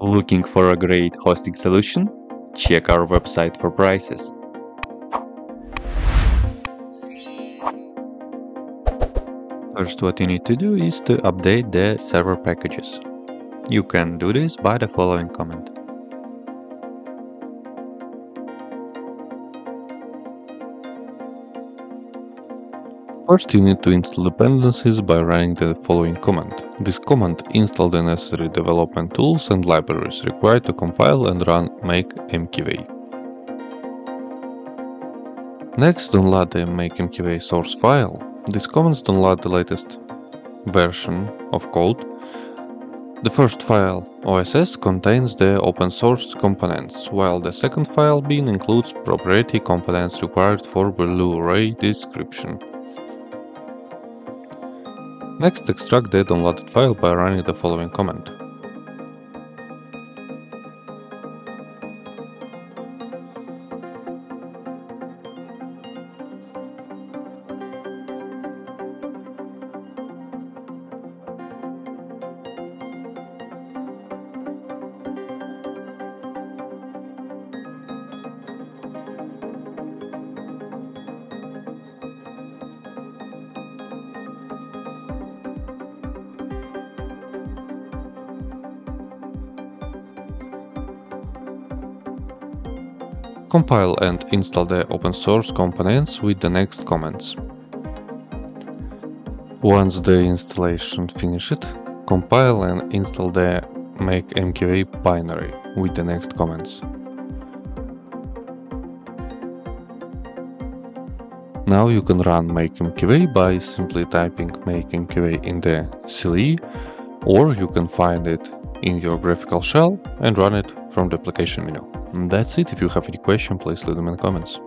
Looking for a great hosting solution? Check our website for prices. First what you need to do is to update the server packages. You can do this by the following command. First you need to install dependencies by running the following command. This command installs the necessary development tools and libraries required to compile and run MakeMKV. Next download the MakeMKV source file. This command download the latest version of code. The first file, OSS, contains the open source components, while the second file bin includes proprietary components required for Blu-ray description. Next, extract the downloaded file by running the following command. Compile and install the open source components with the next commands. Once the installation finished, compile and install the MakeMKV binary with the next commands. Now you can run MakeMKV by simply typing MakeMKV in the CLI or you can find it in your graphical shell and run it from the application menu. That's it. If you have any question, please leave them in the comments.